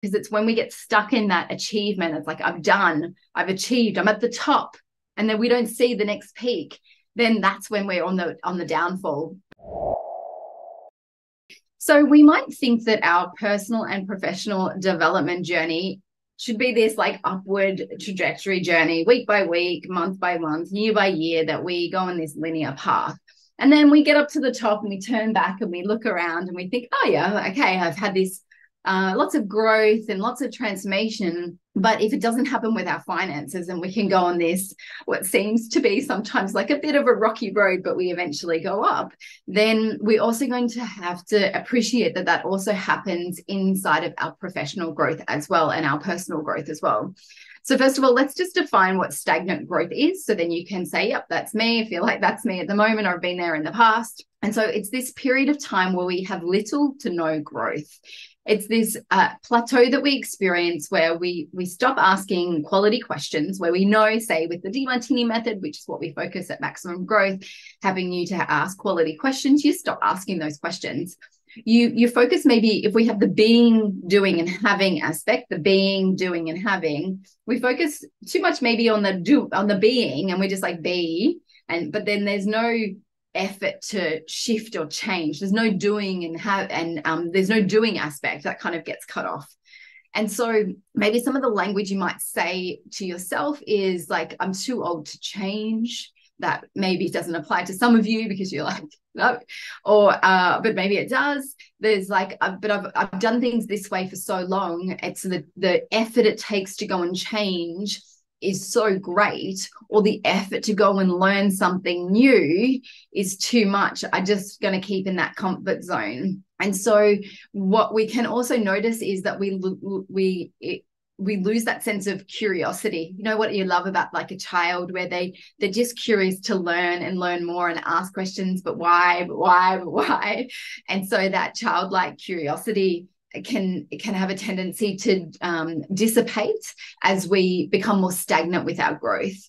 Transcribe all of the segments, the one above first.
because it's when we get stuck in that achievement it's like i've done. I've achieved. I'm at the top. And then we don't see the next peak then that's when we're on the on the downfall. So we might think that our personal and professional development journey should be this like upward trajectory journey week by week month by month year by year that we go on this linear path. And then we get up to the top and we turn back and we look around and we think oh yeah okay i've had this uh, lots of growth and lots of transformation. But if it doesn't happen with our finances and we can go on this, what seems to be sometimes like a bit of a rocky road, but we eventually go up, then we're also going to have to appreciate that that also happens inside of our professional growth as well and our personal growth as well. So, first of all, let's just define what stagnant growth is. So then you can say, yep, that's me. I feel like that's me at the moment, or I've been there in the past. And so it's this period of time where we have little to no growth it's this uh, plateau that we experience where we we stop asking quality questions where we know say with the Demartini method which is what we focus at maximum growth having you to ask quality questions you stop asking those questions you you focus maybe if we have the being doing and having aspect the being doing and having we focus too much maybe on the do on the being and we just like be and but then there's no effort to shift or change. There's no doing and have and um, there's no doing aspect that kind of gets cut off. And so maybe some of the language you might say to yourself is like, I'm too old to change. That maybe doesn't apply to some of you because you're like, no, or uh, but maybe it does. There's like, uh, but I've I've done things this way for so long. It's the the effort it takes to go and change is so great or the effort to go and learn something new is too much i just going to keep in that comfort zone and so what we can also notice is that we we we lose that sense of curiosity you know what you love about like a child where they they're just curious to learn and learn more and ask questions but why but why but why and so that childlike curiosity can can have a tendency to um, dissipate as we become more stagnant with our growth.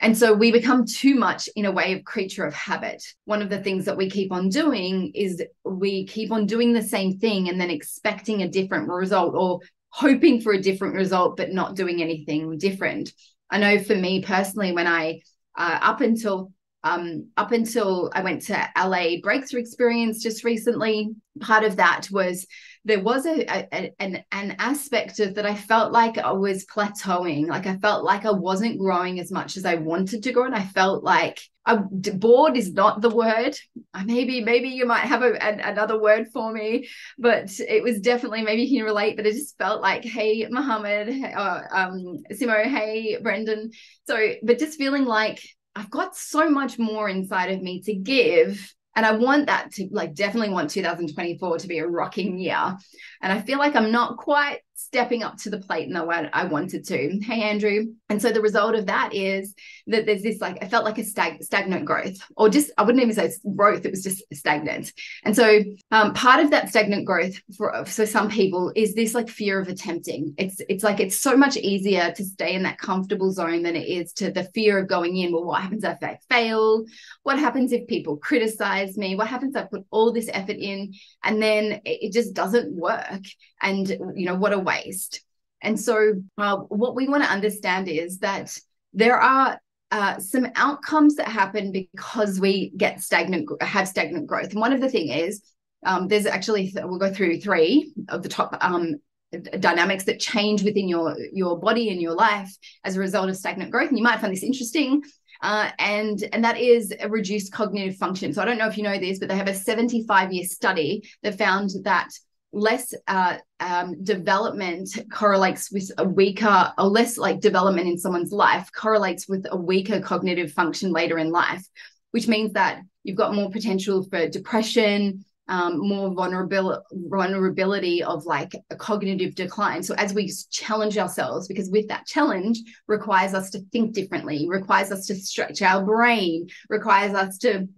And so we become too much in a way of creature of habit. One of the things that we keep on doing is we keep on doing the same thing and then expecting a different result or hoping for a different result, but not doing anything different. I know for me personally, when I, uh, up until um, up until I went to LA Breakthrough Experience just recently, part of that was there was a, a, an an aspect of that I felt like I was plateauing. Like I felt like I wasn't growing as much as I wanted to grow, and I felt like I, bored is not the word. Maybe maybe you might have a, an, another word for me, but it was definitely maybe you can relate. But it just felt like, hey, Mohammed, uh, um, Simo, hey, Brendan. So, but just feeling like I've got so much more inside of me to give and I want that to like definitely want 2024 to be a rocking year. And I feel like I'm not quite stepping up to the plate in the way I wanted to. Hey, Andrew. And so the result of that is that there's this like, I felt like a stag- stagnant growth, or just, I wouldn't even say growth, it was just stagnant. And so um, part of that stagnant growth for, for some people is this like fear of attempting. It's, it's like, it's so much easier to stay in that comfortable zone than it is to the fear of going in. Well, what happens if I fail? What happens if people criticize me? What happens if I put all this effort in and then it just doesn't work? And, you know, what a waste. And so, uh, what we want to understand is that there are uh, some outcomes that happen because we get stagnant, have stagnant growth. And one of the thing is, um, there's actually we'll go through three of the top um, dynamics that change within your your body and your life as a result of stagnant growth. And you might find this interesting. Uh, and and that is a reduced cognitive function. So I don't know if you know this, but they have a 75 year study that found that less uh, um, development correlates with a weaker or less like development in someone's life correlates with a weaker cognitive function later in life which means that you've got more potential for depression um, more vulnerability vulnerability of like a cognitive decline. So as we challenge ourselves because with that challenge requires us to think differently requires us to stretch our brain requires us to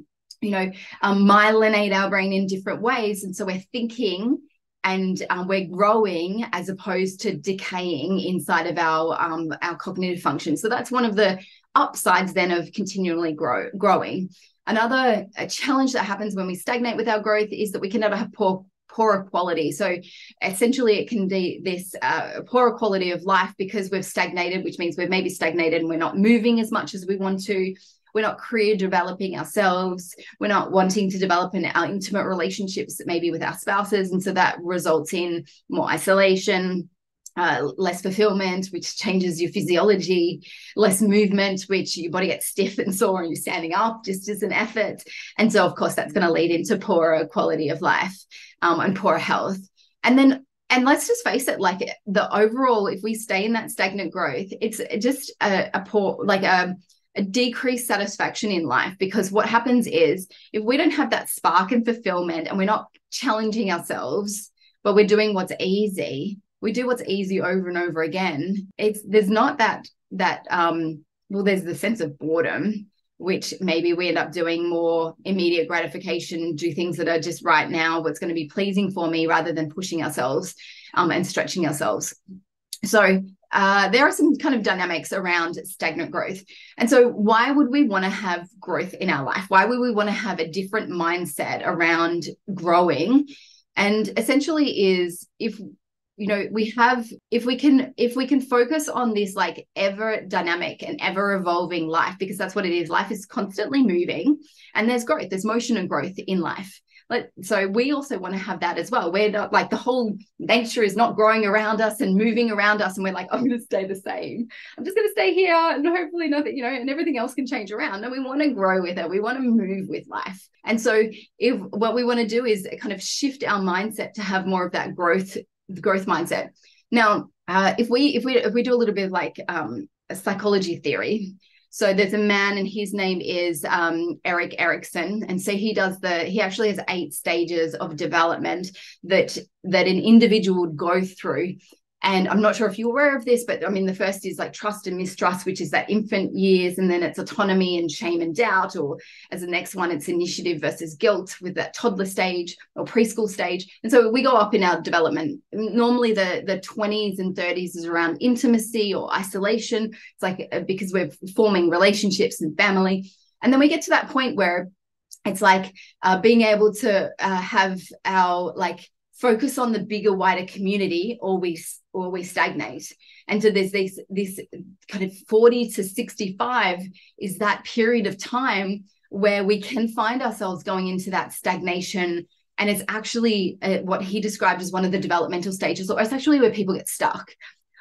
you know um, myelinate our brain in different ways. And so we're thinking and um, we're growing as opposed to decaying inside of our um, our cognitive function. So that's one of the upsides then of continually grow growing. Another challenge that happens when we stagnate with our growth is that we can never have poor poorer quality. So essentially, it can be this uh, poorer quality of life because we've stagnated, which means we've maybe stagnated and we're not moving as much as we want to. We're not career developing ourselves. We're not wanting to develop in our intimate relationships, maybe with our spouses. And so that results in more isolation, uh, less fulfillment, which changes your physiology, less movement, which your body gets stiff and sore and you're standing up just as an effort. And so, of course, that's going to lead into poorer quality of life um, and poorer health. And then, and let's just face it, like the overall, if we stay in that stagnant growth, it's just a, a poor, like a, a decreased satisfaction in life because what happens is if we don't have that spark and fulfillment and we're not challenging ourselves, but we're doing what's easy, we do what's easy over and over again it's there's not that that um well there's the sense of boredom which maybe we end up doing more immediate gratification do things that are just right now what's going to be pleasing for me rather than pushing ourselves um, and stretching ourselves. So uh, there are some kind of dynamics around stagnant growth. And so, why would we want to have growth in our life? Why would we want to have a different mindset around growing? And essentially, is if you know we have if we can if we can focus on this like ever dynamic and ever evolving life because that's what it is life is constantly moving and there's growth there's motion and growth in life But so we also want to have that as well. We're not like the whole nature is not growing around us and moving around us and we're like i'm going to stay the same. I'm just going to stay here and hopefully nothing you know and everything else can change around and we want to grow with it. We want to move with life. And so if what we want to do is kind of shift our mindset to have more of that growth growth mindset. Now, uh, if we if we if we do a little bit of like um, a psychology theory, so there's a man and his name is um, Erik Erikson, and so he does the he actually has eight stages of development that that an individual would go through and I'm not sure if you're aware of this, but I mean, the first is like trust and mistrust, which is that infant years, and then it's autonomy and shame and doubt. Or as the next one, it's initiative versus guilt with that toddler stage or preschool stage. And so we go up in our development. Normally, the, the 20s and 30s is around intimacy or isolation. It's like uh, because we're forming relationships and family. And then we get to that point where it's like uh, being able to uh, have our like focus on the bigger wider community or we or we stagnate. And so there's this this kind of 40 to 65 is that period of time where we can find ourselves going into that stagnation. And it's actually uh, what he described as one of the developmental stages or it's actually where people get stuck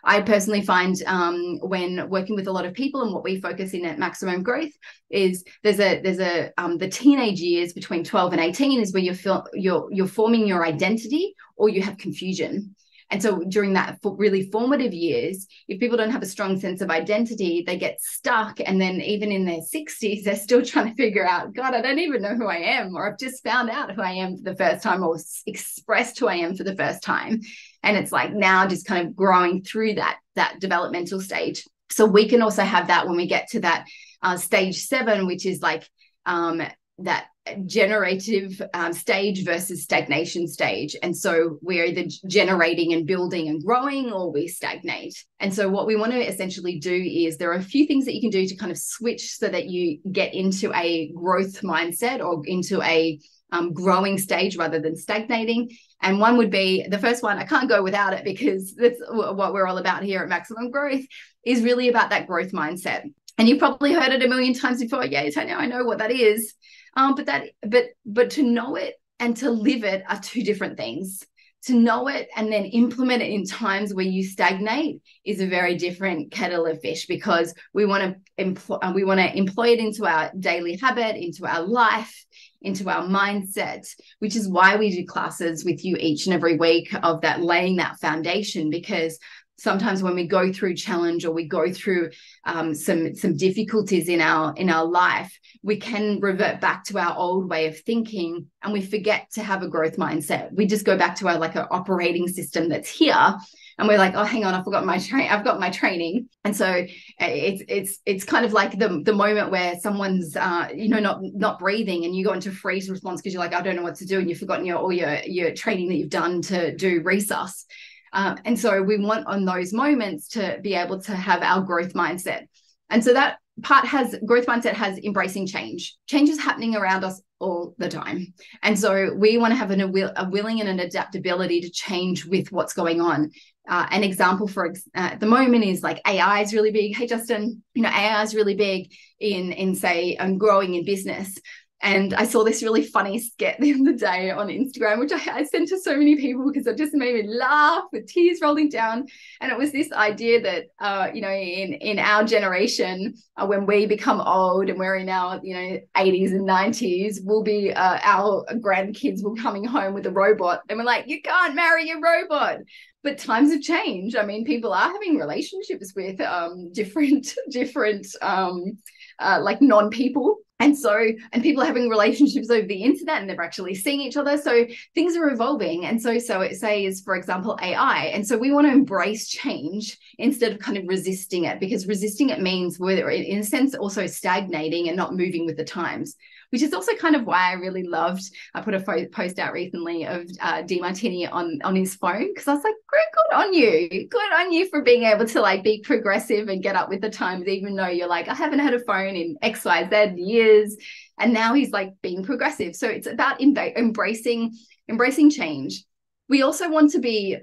I personally find um, when working with a lot of people and what we focus in at maximum growth is there's a there's a um, the teenage years between 12 and 18 is where you're you're you're forming your identity or you have confusion. And so during that really formative years, if people don't have a strong sense of identity, they get stuck. And then even in their 60s, they're still trying to figure out, God, I don't even know who I am, or I've just found out who I am for the first time, or expressed who I am for the first time and it's like now just kind of growing through that that developmental stage so we can also have that when we get to that uh, stage seven which is like um, that generative um, stage versus stagnation stage. And so we're either generating and building and growing or we stagnate. And so what we want to essentially do is there are a few things that you can do to kind of switch so that you get into a growth mindset or into a um, growing stage rather than stagnating. And one would be the first one, I can't go without it because that's what we're all about here at Maximum Growth, is really about that growth mindset. And you've probably heard it a million times before. Yeah, Tanya, I know what that is. Um, but that, but but to know it and to live it are two different things. To know it and then implement it in times where you stagnate is a very different kettle of fish because we want to employ we want to employ it into our daily habit, into our life, into our mindset, which is why we do classes with you each and every week of that laying that foundation. Because sometimes when we go through challenge or we go through um, some some difficulties in our in our life we can revert back to our old way of thinking and we forget to have a growth mindset. We just go back to our like an operating system that's here and we're like oh hang on i forgot my train i've got my training. And so eh, it's it's it's kind of like the the moment where someone's uh you know not not breathing and you go into freeze response because you're like i don't know what to do and you've forgotten your all your your training that you've done to do resus. Um, and so we want on those moments to be able to have our growth mindset. And so that part has growth mindset has embracing change. Change is happening around us all the time. And so we want to have an, a, will, a willing and an adaptability to change with what's going on. Uh, an example for uh, at the moment is like AI is really big. Hey, Justin, you know, AI is really big in in say and growing in business. And I saw this really funny skit the other day on Instagram, which I, I, sent to so many people because it just made me laugh with tears rolling down. And it was this idea that, uh, you know, in in our generation, uh, when we become old and we're in our, you know, 80s and 90s, we'll be uh, our grandkids will coming home with a robot, and we're like, you can't marry a robot. But times have changed. I mean, people are having relationships with um, different different um, uh, like non people and so and people are having relationships over the internet and they're actually seeing each other. So things are evolving. And so so it says for example ai and so we want to embrace change instead of kind of resisting it because resisting it means we're in a sense also stagnating and not moving with the times which is also kind of why I really loved. I put a post out recently of uh, Demartini on on his phone because I was like, "Great, good on you, good on you for being able to like be progressive and get up with the times, even though you're like, I haven't had a phone in X Y Z years." And now he's like being progressive. So it's about em- embracing embracing change. We also want to be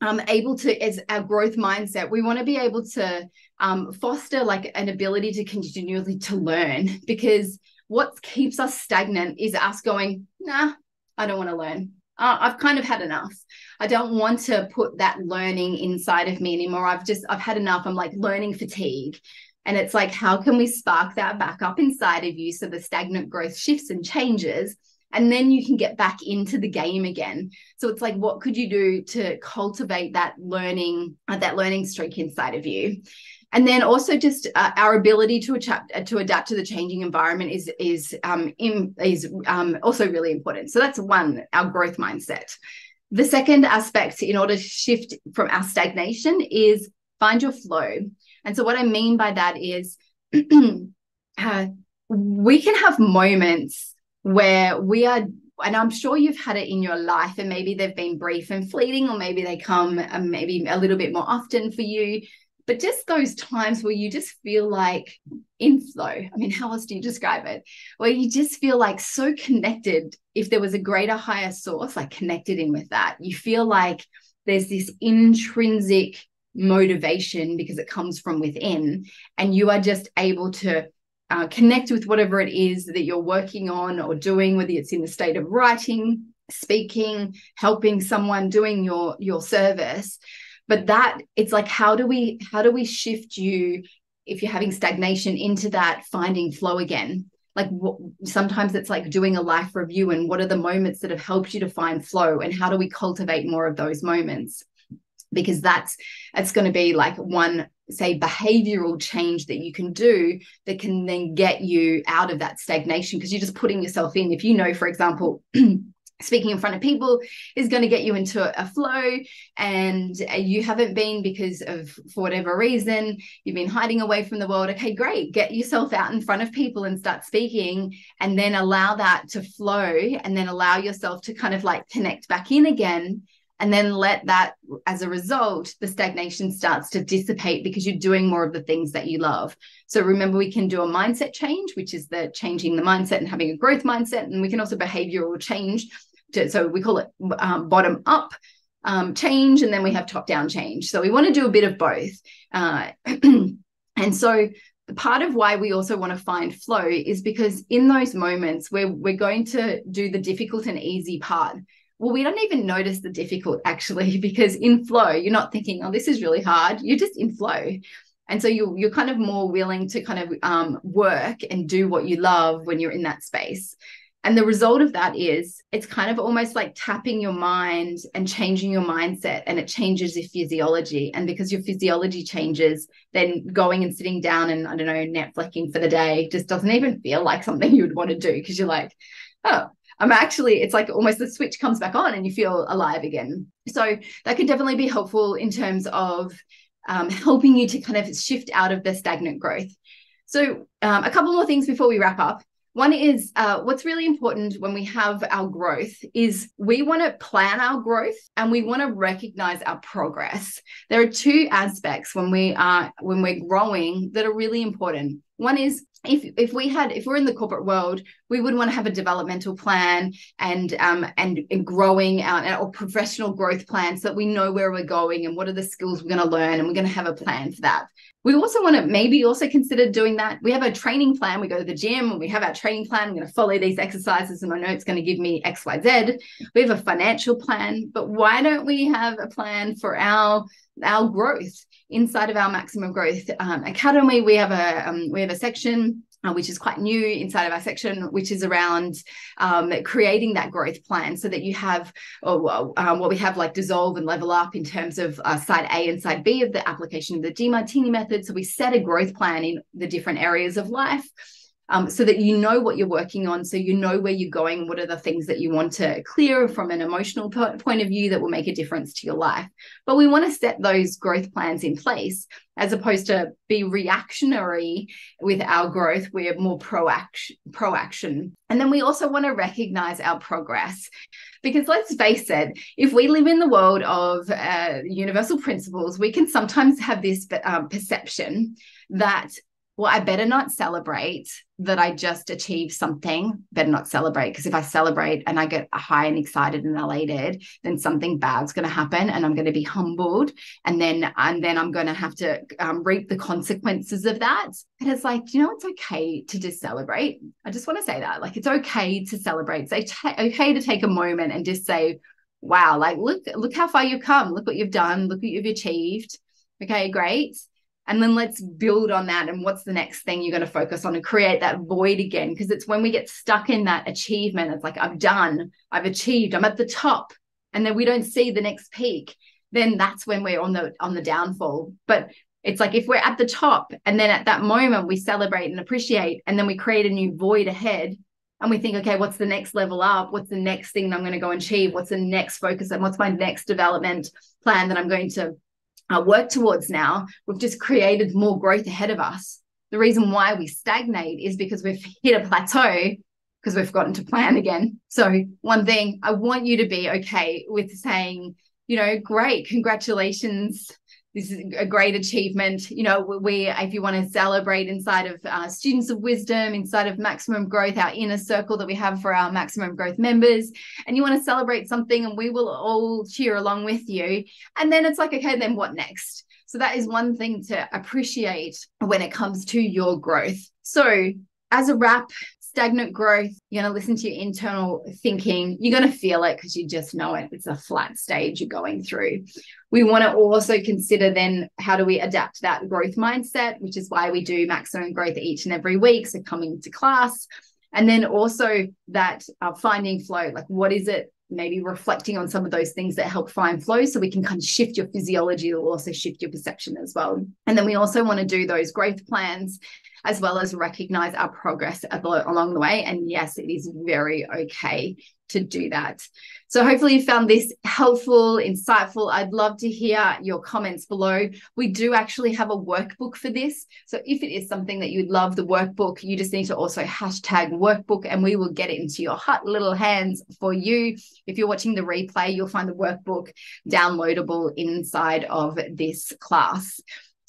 um, able to, as our growth mindset, we want to be able to um, foster like an ability to continually to learn because what keeps us stagnant is us going, nah, I don't want to learn. I've kind of had enough. I don't want to put that learning inside of me anymore. I've just, I've had enough. I'm like learning fatigue. And it's like, how can we spark that back up inside of you so the stagnant growth shifts and changes? And then you can get back into the game again. So it's like, what could you do to cultivate that learning, that learning streak inside of you? And then also just uh, our ability to adapt uh, to adapt to the changing environment is is um, in, is um, also really important. So that's one our growth mindset. The second aspect, in order to shift from our stagnation, is find your flow. And so what I mean by that is uh, we can have moments where we are and I'm sure you've had it in your life, and maybe they've been brief and fleeting, or maybe they come um, maybe a little bit more often for you but just those times where you just feel like in flow. I mean, how else do you describe it? Where you just feel like so connected. If there was a greater, higher source, like connected in with that, you feel like there's this intrinsic motivation because it comes from within, and you are just able to uh, connect with whatever it is that you're working on or doing, whether it's in the state of writing, speaking, helping someone, doing your your service but that it's like how do we how do we shift you if you're having stagnation into that finding flow again? Like sometimes it's like doing a life review and what are the moments that have helped you to find flow and how do we cultivate more of those moments? Because that's it's going to be like one say behavioral change that you can do that can then get you out of that stagnation because you're just putting yourself in. If you know for example speaking in front of people is going to get you into a flow. And uh, you haven't been because of for whatever reason you've been hiding away from the world. Okay great. Get yourself out in front of people and start speaking and then allow that to flow and then allow yourself to kind of like connect back in again and then let that as a result the stagnation starts to dissipate because you're doing more of the things that you love. So remember we can do a mindset change which is the changing the mindset and having a growth mindset. And we can also behavioral change to, so we call it um, bottom up um, change and then we have top down change. So we want to do a bit of both uh, and so the part of why we also want to find flow is because in those moments where we're going to do the difficult and easy part well we don't even notice the difficult actually because in flow you're not thinking oh this is really hard. You're just in flow. And so you, you're kind of more willing to kind of um, work and do what you love when you're in that space and the result of that is it's kind of almost like tapping your mind and changing your mindset, and it changes your physiology. And because your physiology changes, then going and sitting down and I don't know, Netflixing for the day just doesn't even feel like something you would want to do because you're like, oh, I'm actually, it's like almost the switch comes back on and you feel alive again. So that can definitely be helpful in terms of um, helping you to kind of shift out of the stagnant growth. So, um, a couple more things before we wrap up. One is uh, what's really important when we have our growth is we want to plan our growth and we want to recognize our progress. There are two aspects when we are when we're growing that are really important. One is if if we had if we're in the corporate world, we would want to have a developmental plan and um and, and growing out or professional growth plan so that we know where we're going and what are the skills we're going to learn and we're going to have a plan for that. We also want to maybe also consider doing that. We have a training plan. We go to the gym and we have our training plan. I'm going to follow these exercises and I know it's going to give me X, Y, Z. We have a financial plan, but why don't we have a plan for our our growth inside of our maximum growth um, academy? We have a um, we have a section uh, which is quite new inside of our section, which is around um, creating that growth plan so that you have oh, um, what we have like dissolve and level up in terms of uh, side A and side B of the application of the Demartini method. So we set a growth plan in the different areas of life um, so that you know what you're working on, so you know where you're going, what are the things that you want to clear from an emotional point of view that will make a difference to your life. But we want to set those growth plans in place as opposed to be reactionary with our growth. We're more proaction, proaction. And then we also want to recognize our progress. Because let's face it, if we live in the world of uh, universal principles, we can sometimes have this um, perception that well, I better not celebrate that I just achieved something. Better not celebrate because if I celebrate and I get high and excited and elated, then something bad's going to happen, and I'm going to be humbled, and then and then I'm going to have to um, reap the consequences of that. And it's like, you know, it's okay to just celebrate. I just want to say that, like, it's okay to celebrate. It's okay to take a moment and just say, "Wow, like look, look how far you've come. Look what you've done. Look what you've achieved." Okay, great and then let's build on that and what's the next thing you're going to focus on and create that void again. Because it's when we get stuck in that achievement it's like i've done. I've achieved. I'm at the top. And then we don't see the next peak then that's when we're on the on the downfall. But it's like if we're at the top and then at that moment we celebrate and appreciate and then we create a new void ahead and we think okay what's the next level up? What's the next thing i'm going to go and achieve? What's the next focus? And what's my next development plan that i'm going to uh, work towards now, we've just created more growth ahead of us. The reason why we stagnate is because we've hit a plateau because we've forgotten to plan again. So, one thing I want you to be okay with saying, you know, great, congratulations this is a great achievement. You know, we, if you want to celebrate inside of uh, Students of Wisdom, inside of Maximum Growth, our inner circle that we have for our Maximum Growth members, and you want to celebrate something, and we will all cheer along with you. And then it's like, okay, then what next? So that is one thing to appreciate when it comes to your growth. So, as a wrap, stagnant growth, you're going to listen to your internal thinking. You're going to feel it because you just know it. It's a flat stage you're going through. We want to also consider then how do we adapt that growth mindset, which is why we do maximum growth each and every week. So coming to class. And then also that uh, finding flow, like what is it maybe reflecting on some of those things that help find flow so we can kind of shift your physiology will also shift your perception as well and then we also want to do those growth plans as well as recognize our progress along the way. And yes, it is very okay to do that. So hopefully you found this helpful, insightful. I'd love to hear your comments below. We do actually have a workbook for this. So if it is something that you'd love the workbook, you just need to also hashtag workbook and we will get it into your hot little hands for you. If you're watching the replay, you'll find the workbook downloadable inside of this class.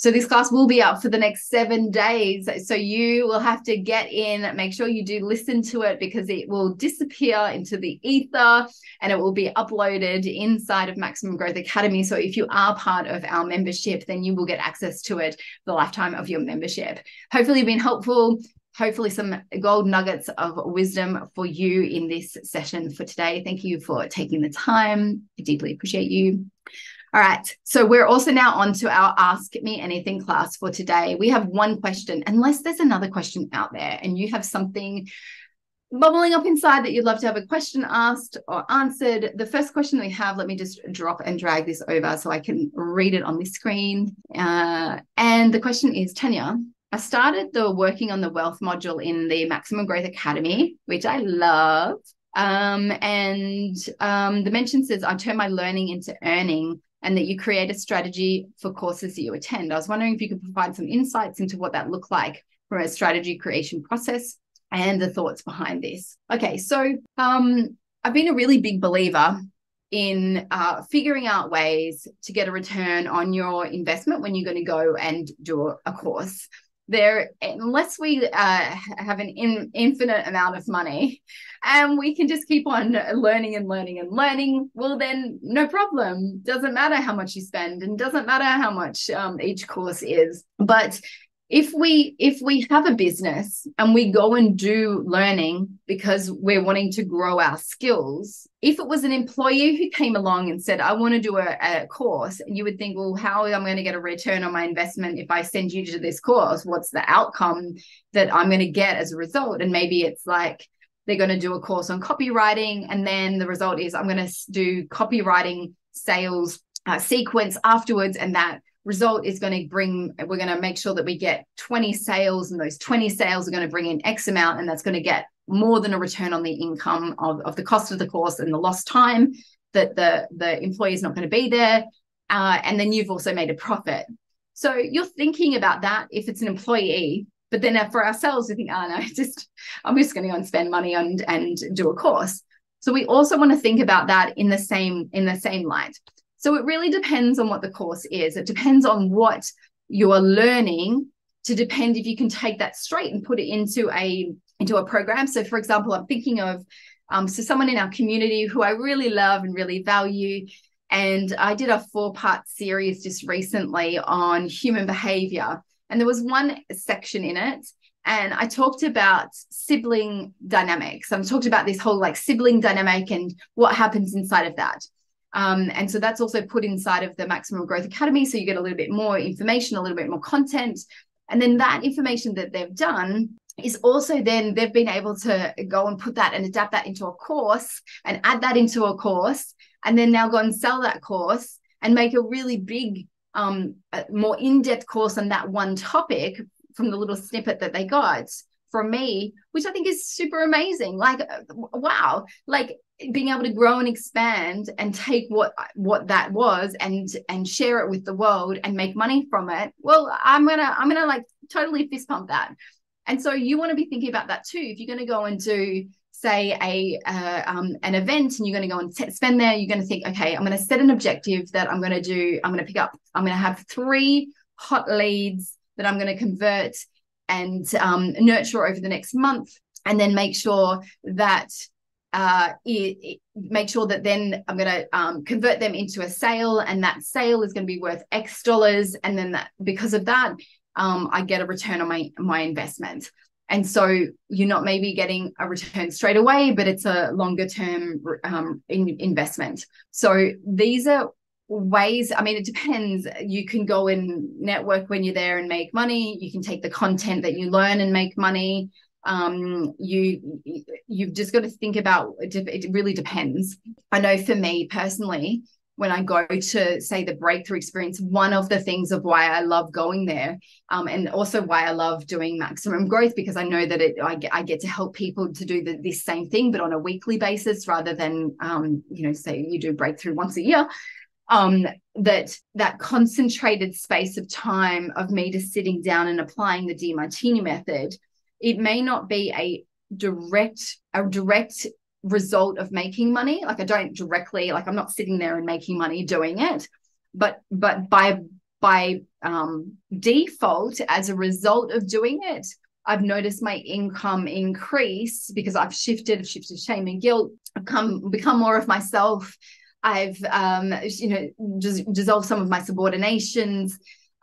So this class will be up for the next seven days. So you will have to get in, make sure you do listen to it because it will disappear into the ether and it will be uploaded inside of Maximum Growth Academy. So if you are part of our membership, then you will get access to it the lifetime of your membership. Hopefully, you've been helpful hopefully some gold nuggets of wisdom for you in this session for today. Thank you for taking the time. I deeply appreciate you. All right. So we're also now on to our Ask Me Anything class for today. We have one question, unless there's another question out there and you have something bubbling up inside that you'd love to have a question asked or answered. The first question we have, let me just drop and drag this over so I can read it on the screen. Uh, and the question is Tanya, I started the working on the wealth module in the Maximum Growth Academy, which I love. Um, and um, the mention says I turn my learning into earning and that you create a strategy for courses that you attend. I was wondering if you could provide some insights into what that looked like from a strategy creation process and the thoughts behind this. Okay, so um, I've been a really big believer in uh, figuring out ways to get a return on your investment when you're going to go and do a course. there unless we uh, have an in, infinite amount of money and we can just keep on learning and learning and learning. Well then no problem. Doesn't matter how much you spend and doesn't matter how much um, each course is. But if we if we have a business and we go and do learning because we're wanting to grow our skills if it was an employee who came along and said i want to do a, a course you would think well how am i going to get a return on my investment if i send you to this course? What's the outcome that i'm going to get as a result? And maybe it's like they're going to do a course on copywriting and then the result is i'm going to do copywriting sales uh, sequence afterwards and that result is going to bring we're going to make sure that we get 20 sales and those 20 sales are going to bring in x amount and that's going to get more than a return on the income of, of the cost of the course and the lost time that the the employee is not going to be there uh, and then you've also made a profit. So you're thinking about that if it's an employee but then for ourselves we think oh no just i'm just going to go and spend money and and do a course so we also want to think about that in the same in the same light so it really depends on what the course is. It depends on what you are learning to depend if you can take that straight and put it into a into a program. So for example, I'm thinking of um, so someone in our community who I really love and really value. And I did a four part series just recently on human behavior. And there was one section in it and I talked about sibling dynamics. I talked about this whole like sibling dynamic and what happens inside of that. Um, and so that's also put inside of the Maximum Growth Academy. So you get a little bit more information, a little bit more content. And then that information that they've done is also then they've been able to go and put that and adapt that into a course and add that into a course and then now go and sell that course and make a really big um more in-depth course on that one topic from the little snippet that they got from me which i think is super amazing. Like wow. Like being able to grow and expand and take what what that was and and share it with the world and make money from it. Well i'm gonna i'm gonna like totally fist pump that. And so you want to be thinking about that too. If you're going to go and do say a uh, um, an event and you're going to go and set, spend there you're going to think okay i'm going to set an objective that i'm going to do i'm going to pick up i'm going to have three hot leads that i'm going to convert and um, nurture over the next month and then make sure that uh, it, it, make sure that then I'm going to um, convert them into a sale, and that sale is going to be worth X dollars, and then that because of that, um, I get a return on my my investment. And so you're not maybe getting a return straight away, but it's a longer term um, in, investment. So these are ways i mean it depends. You can go and network when you're there and make money. You can take the content that you learn and make money. Um you you've just got to think about it really depends. I know for me personally when i go to say the breakthrough experience one of the things of why i love going there um, and also why i love doing maximum growth because i know that it i get, I get to help people to do the, this same thing but on a weekly basis rather than um, you know say you do breakthrough once a year um, that that concentrated space of time of me just sitting down and applying the Demartini method it may not be a direct a direct result of making money. Like i don't directly like i'm not sitting there and making money doing it but but by by um, default as a result of doing it i've noticed my income increase because i've shifted shifted shame and guilt i've come become more of myself. I've um, you know just dissolved some of my subordinations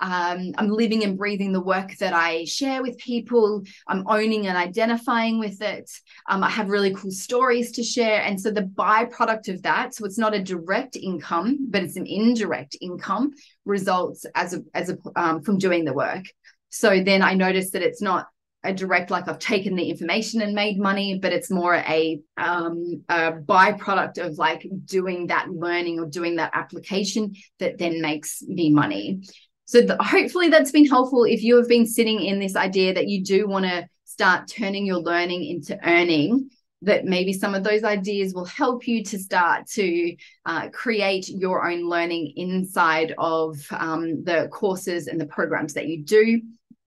um, I'm living and breathing the work that I share with people. I'm owning and identifying with it. Um, I have really cool stories to share. And so the byproduct of that, so it's not a direct income, but it's an indirect income, results as a, as a, um, from doing the work. So then I noticed that it's not a direct like I've taken the information and made money, but it's more a um, a byproduct of like doing that learning or doing that application that then makes me money. So hopefully that's been helpful if you have been sitting in this idea that you do want to start turning your learning into earning that maybe some of those ideas will help you to start to uh, create your own learning inside of um, the courses and the programs that you do.